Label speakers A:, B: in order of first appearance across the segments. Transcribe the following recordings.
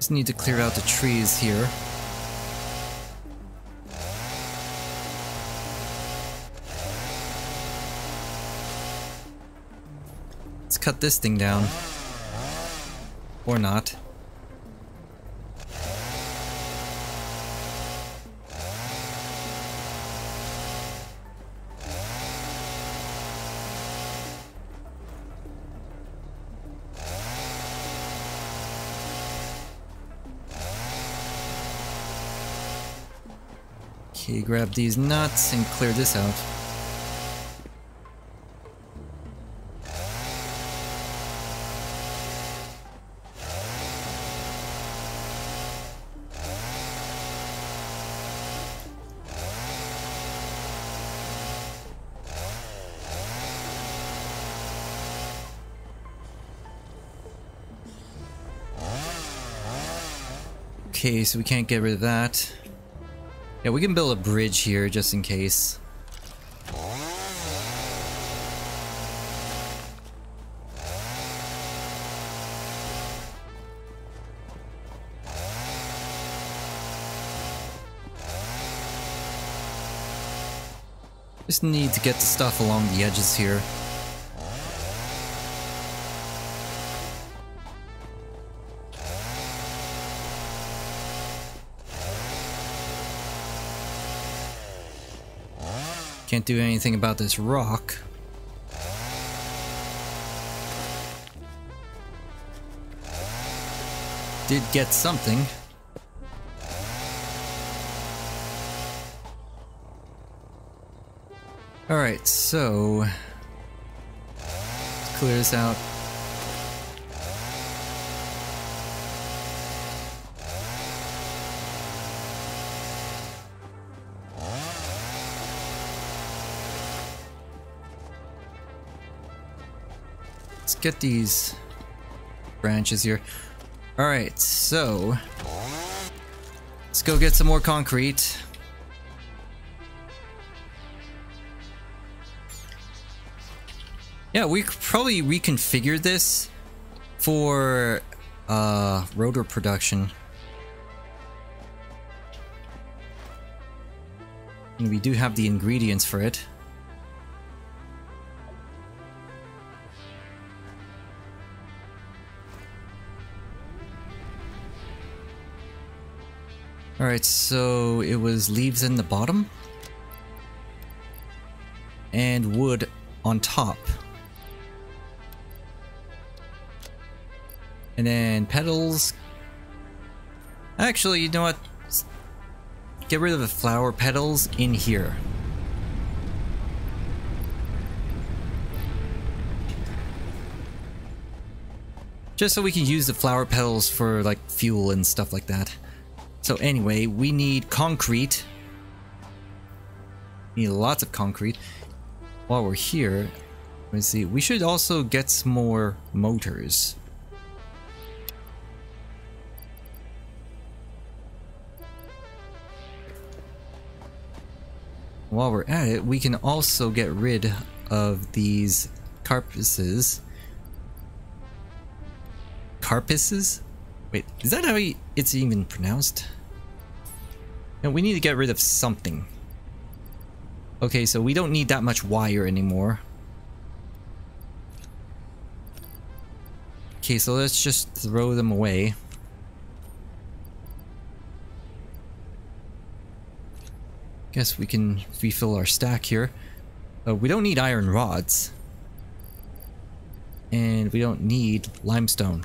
A: Just need to clear out the trees here. Let's cut this thing down. Or not. Grab these nuts and clear this out. Okay, so we can't get rid of that. Yeah, we can build a bridge here just in case. Just need to get the stuff along the edges here. Can't do anything about this rock. Did get something. Alright, so... Let's clear this out. Get these branches here. Alright, so... Let's go get some more concrete. Yeah, we could probably reconfigure this for uh, rotor production. And we do have the ingredients for it. Alright, so it was leaves in the bottom and wood on top. And then petals. Actually, you know what? Get rid of the flower petals in here. Just so we can use the flower petals for like fuel and stuff like that. So anyway, we need concrete. We need lots of concrete. While we're here, let's see, we should also get some more motors. While we're at it, we can also get rid of these carpusses. Carpusses? Wait, is that how he, it's even pronounced? No, we need to get rid of something. Okay, so we don't need that much wire anymore. Okay, so let's just throw them away. Guess we can refill our stack here. Uh, we don't need iron rods. And we don't need limestone.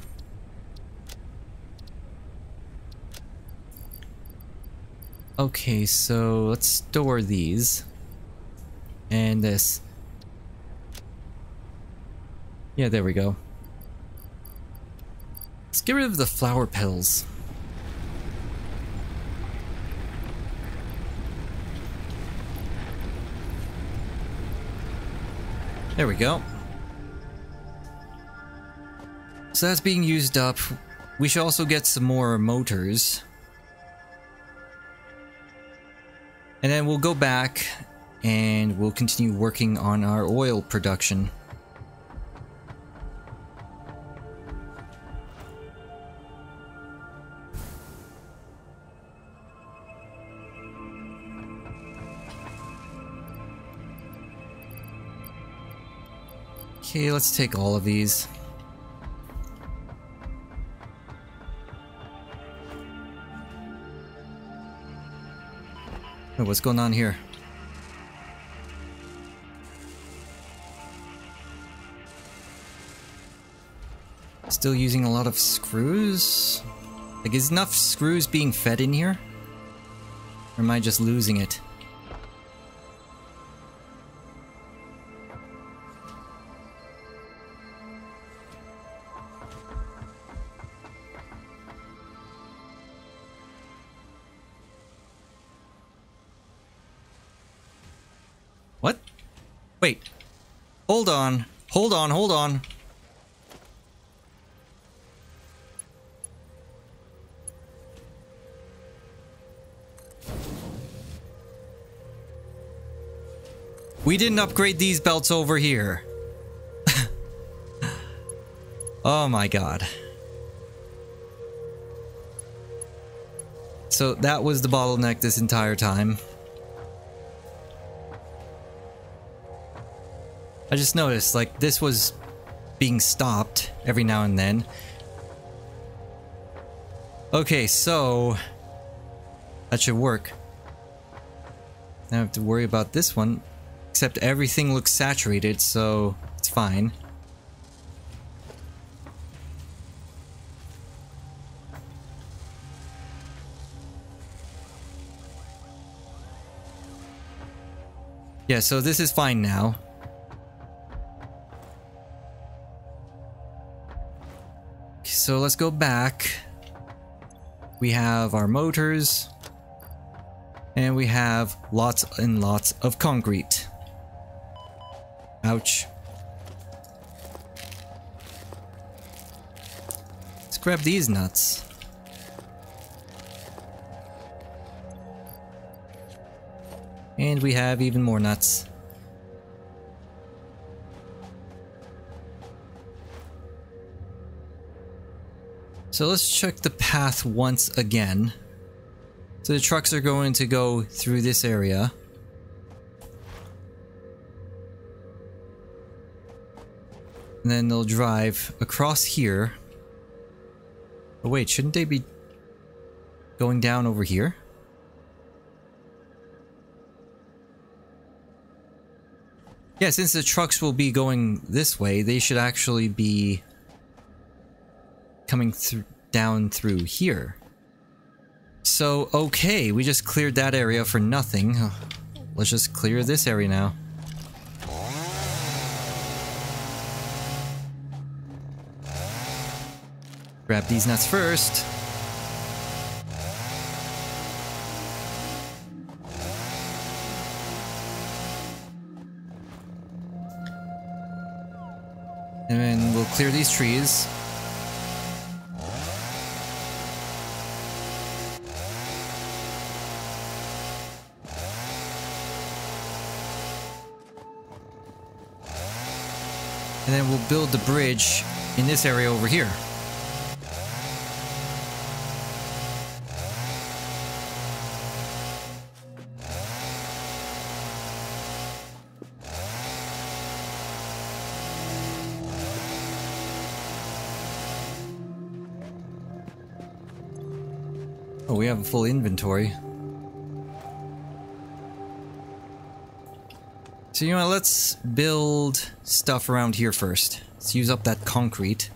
A: Okay, so let's store these. And this. Yeah, there we go. Let's get rid of the flower petals. There we go. So that's being used up. We should also get some more motors. And then we'll go back and we'll continue working on our oil production. Okay, let's take all of these. Oh, what's going on here? Still using a lot of screws? Like, is enough screws being fed in here? Or am I just losing it? Wait. Hold on. Hold on, hold on. We didn't upgrade these belts over here. oh my god. So that was the bottleneck this entire time. I just noticed, like, this was being stopped every now and then. Okay, so... That should work. I don't have to worry about this one. Except everything looks saturated, so it's fine. Yeah, so this is fine now. So let's go back. We have our motors. And we have lots and lots of concrete. Ouch. Let's grab these nuts. And we have even more nuts. So let's check the path once again. So the trucks are going to go through this area. And then they'll drive across here. Oh wait, shouldn't they be going down over here? Yeah, since the trucks will be going this way, they should actually be coming through down through here. So, okay, we just cleared that area for nothing. Let's just clear this area now. Grab these nuts first. And then we'll clear these trees. And then we'll build the bridge in this area over here. Oh, we have a full inventory. So you know what, let's build stuff around here first. Let's use up that concrete.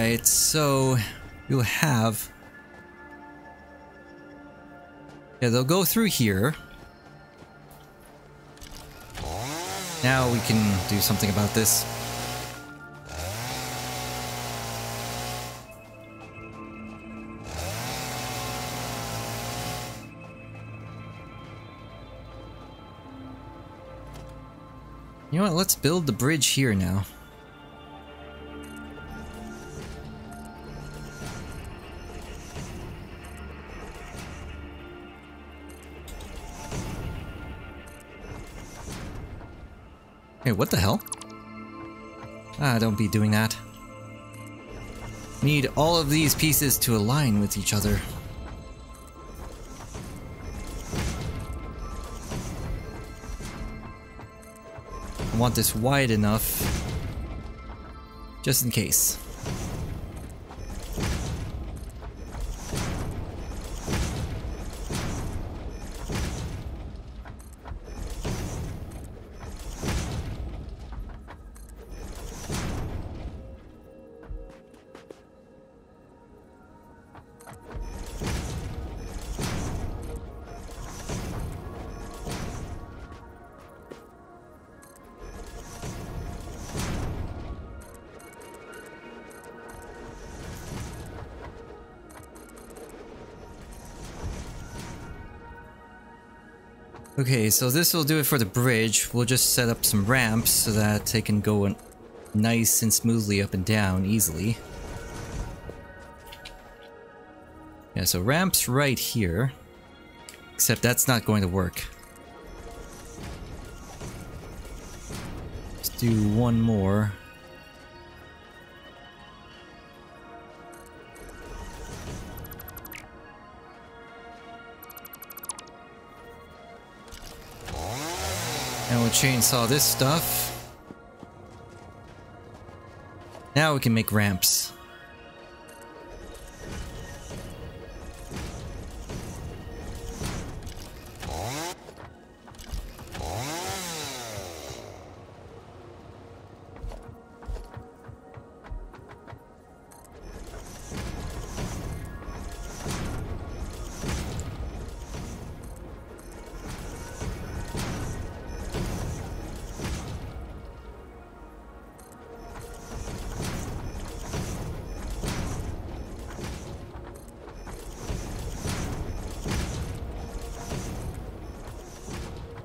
A: Alright, so you'll have... Yeah, they'll go through here. Now we can do something about this. You know what, let's build the bridge here now. Hey, what the hell? Ah, don't be doing that. Need all of these pieces to align with each other. I want this wide enough, just in case. Okay, so this will do it for the bridge. We'll just set up some ramps so that they can go nice and smoothly up and down easily. Yeah, so ramps right here. Except that's not going to work. Let's do one more. We'll chainsaw this stuff. Now we can make ramps.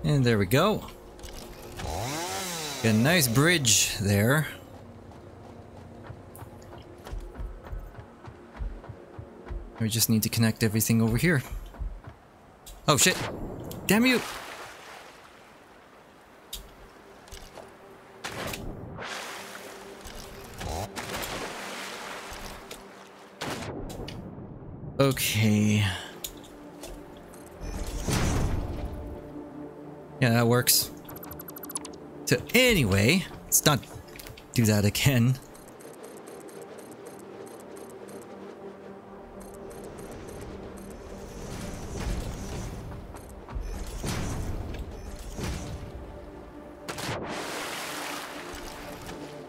A: And there we go. Got a nice bridge there. We just need to connect everything over here. Oh shit! Damn you! Okay. Yeah, that works. So anyway, let's not do that again.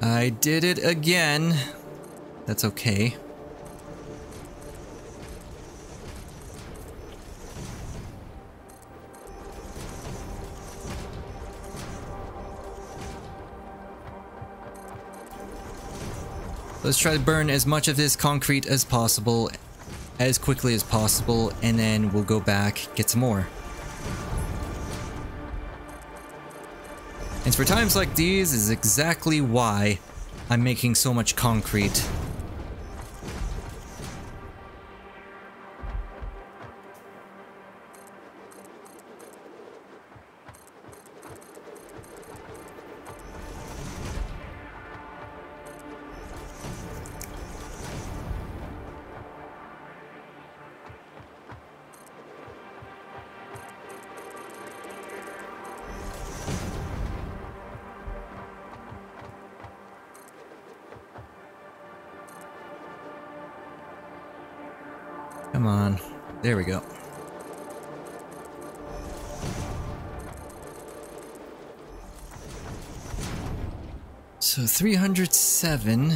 A: I did it again. That's okay. Let's try to burn as much of this concrete as possible, as quickly as possible, and then we'll go back, get some more. And for times like these is exactly why I'm making so much concrete. Come on. There we go. So 307.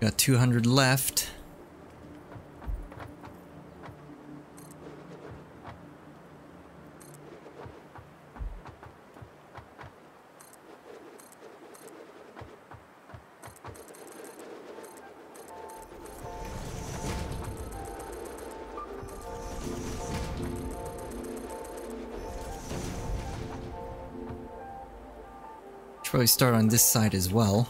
A: Got 200 left. Probably start on this side as well.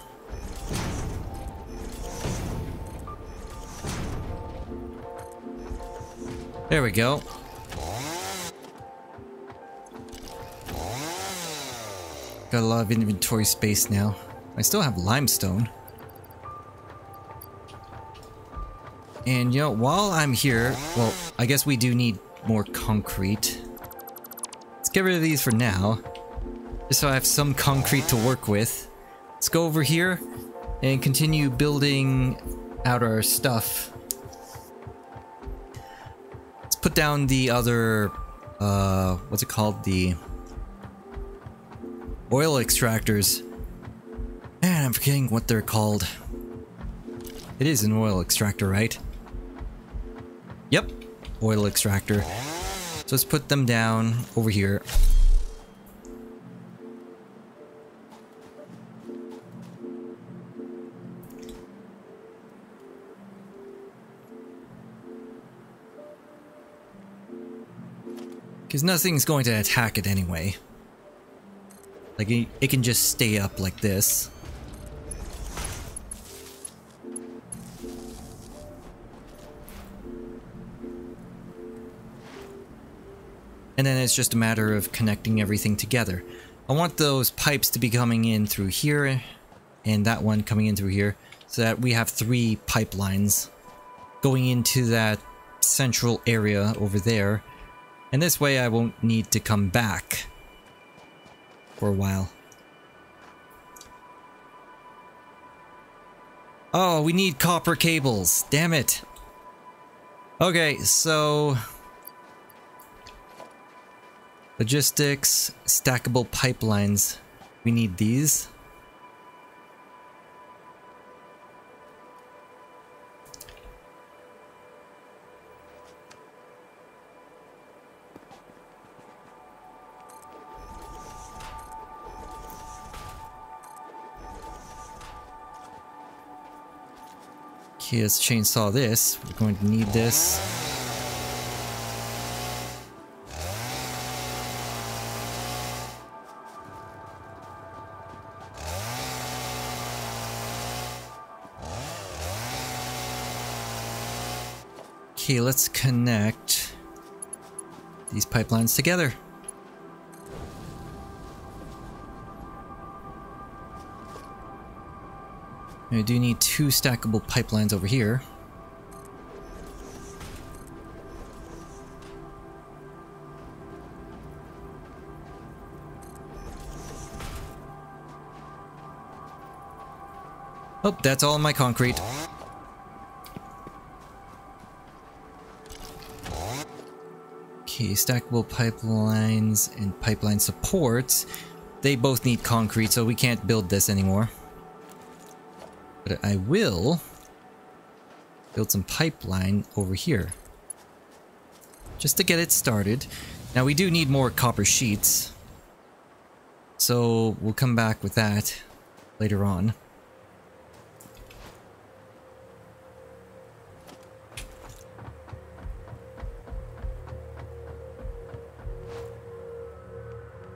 A: There we go. Got a lot of inventory space now. I still have limestone. And you know, while I'm here, well, I guess we do need more concrete. Let's get rid of these for now. Just so I have some concrete to work with. Let's go over here and continue building out our stuff. Let's put down the other, uh, what's it called? The oil extractors. Man, I'm forgetting what they're called. It is an oil extractor, right? Yep, oil extractor. So let's put them down over here. Because nothing's going to attack it anyway. Like, it, it can just stay up like this. And then it's just a matter of connecting everything together. I want those pipes to be coming in through here, and that one coming in through here, so that we have three pipelines going into that central area over there. And this way I won't need to come back for a while. Oh, we need copper cables. Damn it. Okay, so Logistics, stackable pipelines. We need these. Okay, let's chainsaw this. We're going to need this. Okay, let's connect these pipelines together. I do need two stackable pipelines over here. Oh, that's all my concrete. Okay, stackable pipelines and pipeline supports. They both need concrete, so we can't build this anymore. But I will build some pipeline over here. Just to get it started. Now we do need more copper sheets. So we'll come back with that later on.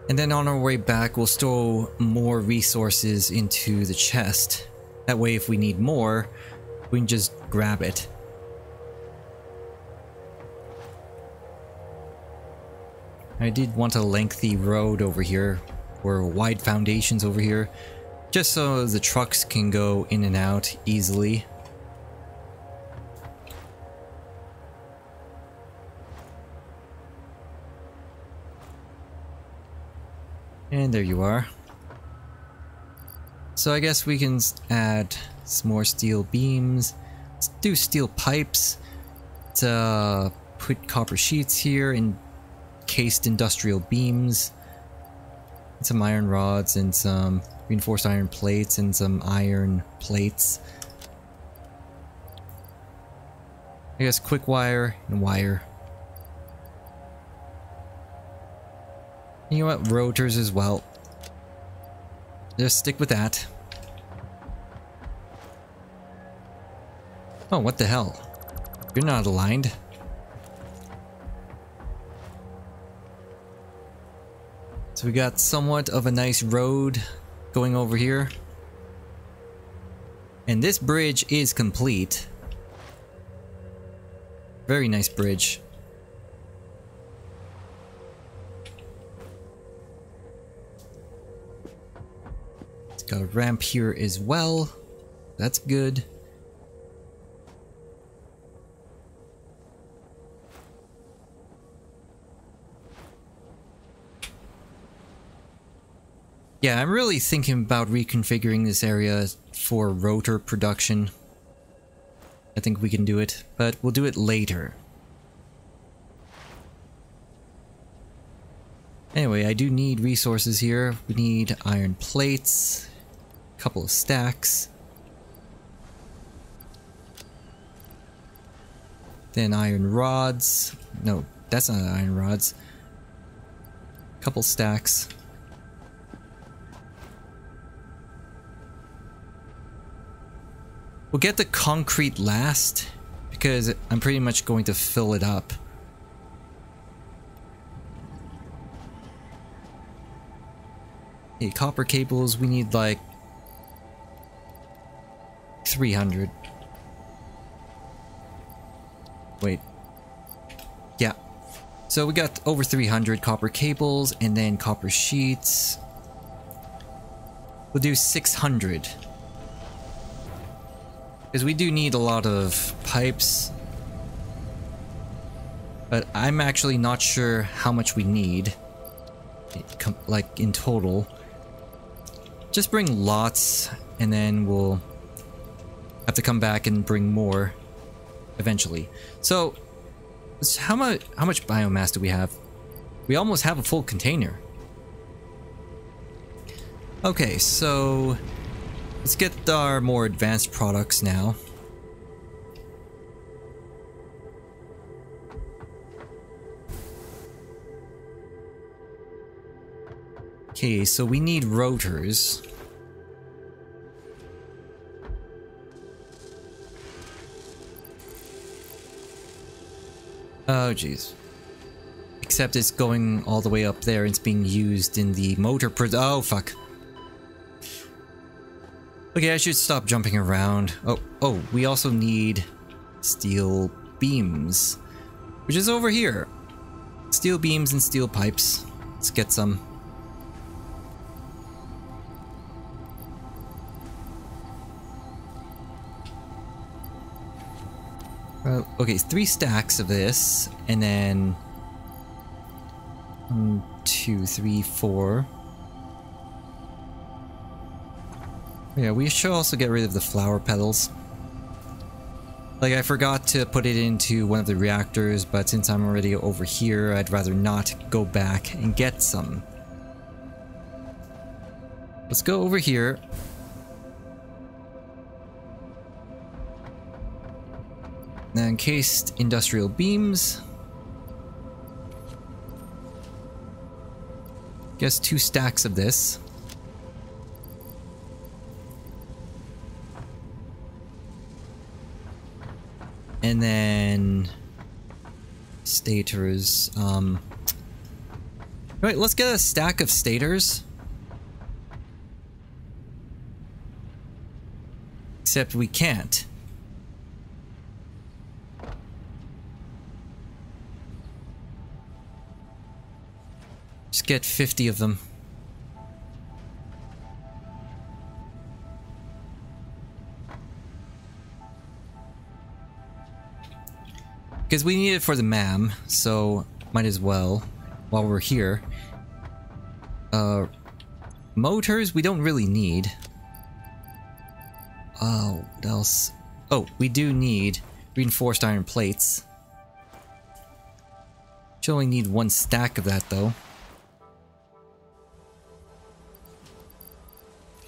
A: And then on our way back, we'll store more resources into the chest. That way, if we need more, we can just grab it. I did want a lengthy road over here, or wide foundations over here, just so the trucks can go in and out easily. And there you are. So I guess we can add some more steel beams. Let's do steel pipes to put copper sheets here and cased industrial beams. Some iron rods and some reinforced iron plates and some iron plates. I guess quick wire and wire. You know what? Rotors as well. Just stick with that. Oh, what the hell? You're not aligned. So we got somewhat of a nice road going over here. And this bridge is complete. Very nice bridge. It's got a ramp here as well. That's good. Yeah, I'm really thinking about reconfiguring this area for rotor production. I think we can do it, but we'll do it later. Anyway, I do need resources here. We need iron plates, a couple of stacks. Then iron rods. No, that's not iron rods. A couple stacks. We'll get the concrete last, because I'm pretty much going to fill it up. Okay, copper cables, we need like 300. Wait. Yeah. So we got over 300 copper cables and then copper sheets. We'll do 600. Because we do need a lot of pipes. But I'm actually not sure how much we need. Like, in total. Just bring lots, and then we'll have to come back and bring more eventually. So, how much how much biomass do we have? We almost have a full container. Okay, so Let's get our more advanced products now. Okay, so we need rotors. Oh, jeez. Except it's going all the way up there and it's being used in the motor Oh, fuck. Okay, I should stop jumping around. Oh, oh, we also need steel beams, which is over here. Steel beams and steel pipes. Let's get some. Uh, okay, three stacks of this, and then one, two, three, four. Yeah, we should also get rid of the flower petals. Like, I forgot to put it into one of the reactors, but since I'm already over here, I'd rather not go back and get some. Let's go over here. Now, encased industrial beams. Guess two stacks of this. And then stators. Um, right, let's get a stack of stators. Except we can't. Just get 50 of them. Because we need it for the MAM, so might as well while we're here. Uh, motors we don't really need. Oh, what else? Oh, we do need reinforced iron plates. Should only need one stack of that though.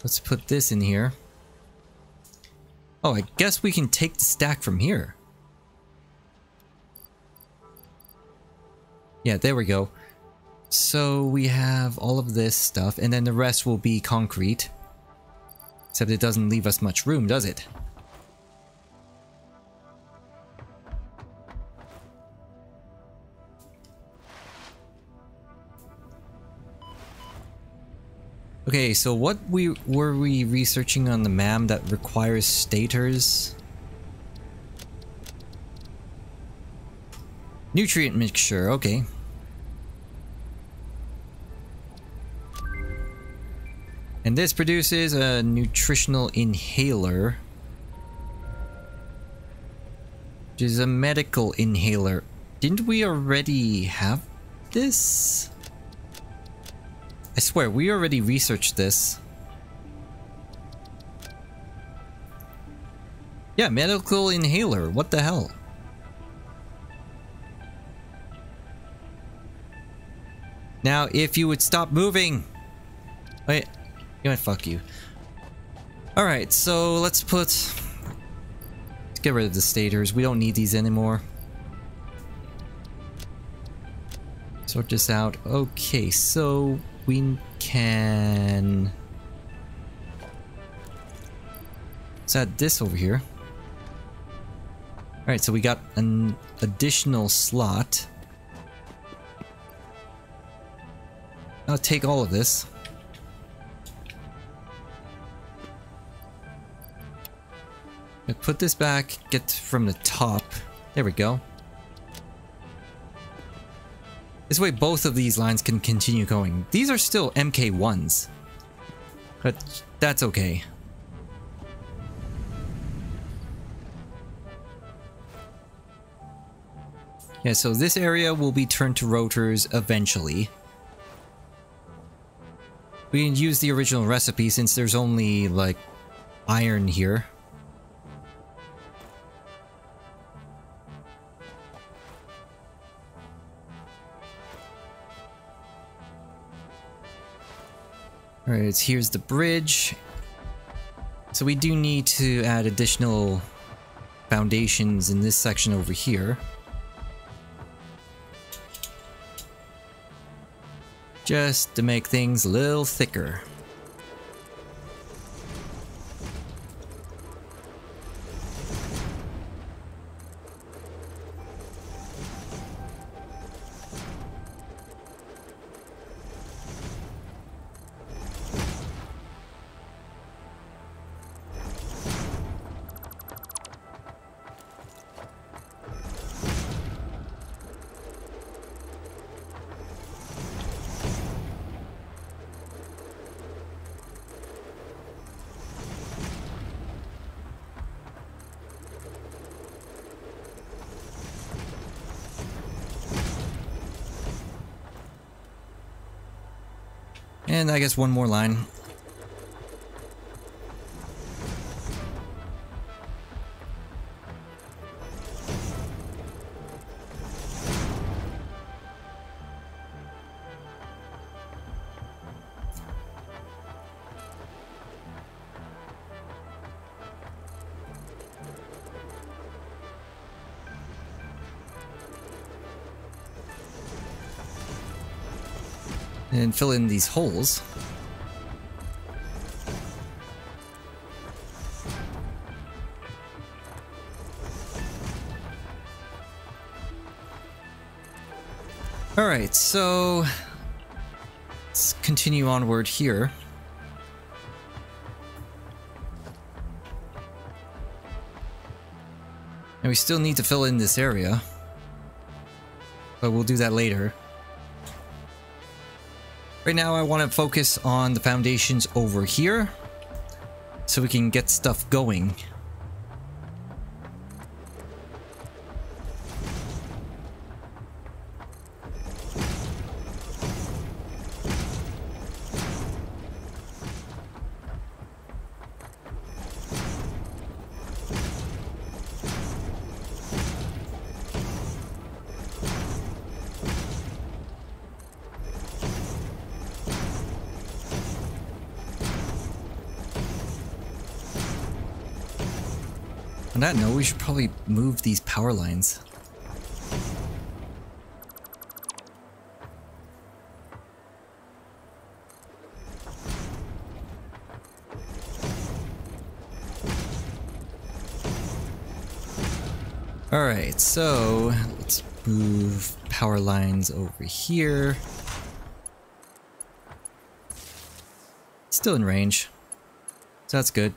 A: Let's put this in here. Oh, I guess we can take the stack from here. Yeah, there we go. So we have all of this stuff, and then the rest will be concrete. Except it doesn't leave us much room, does it? Okay, so what we were we researching on the MAM that requires stators? Nutrient mixture, okay. And this produces a nutritional inhaler. Which is a medical inhaler. Didn't we already have this? I swear, we already researched this. Yeah, medical inhaler. What the hell? Now, if you would stop moving. Wait. You know fuck you. Alright, so let's put... Let's get rid of the stators. We don't need these anymore. Sort this out. Okay, so we can... Let's add this over here. Alright, so we got an additional slot. I'll take all of this. Put this back, get from the top. There we go. This way both of these lines can continue going. These are still MK1s. But that's okay. Yeah, so this area will be turned to rotors eventually. We can use the original recipe since there's only, like, iron here. Alright, here's the bridge. So we do need to add additional foundations in this section over here. Just to make things a little thicker. And I guess one more line. And fill in these holes. Alright, so let's continue onward here. And we still need to fill in this area. But we'll do that later. Right now I want to focus on the foundations over here so we can get stuff going. On that note, we should probably move these power lines. Alright, so let's move power lines over here. Still in range. So that's good.